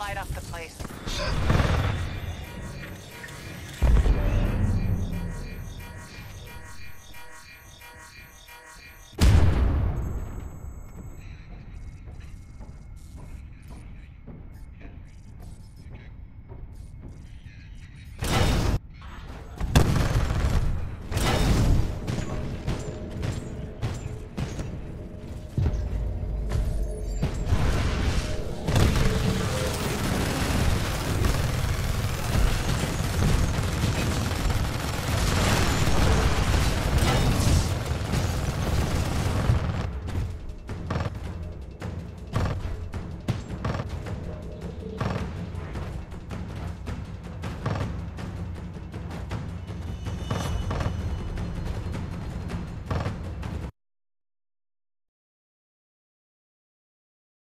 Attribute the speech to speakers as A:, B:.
A: light up the place.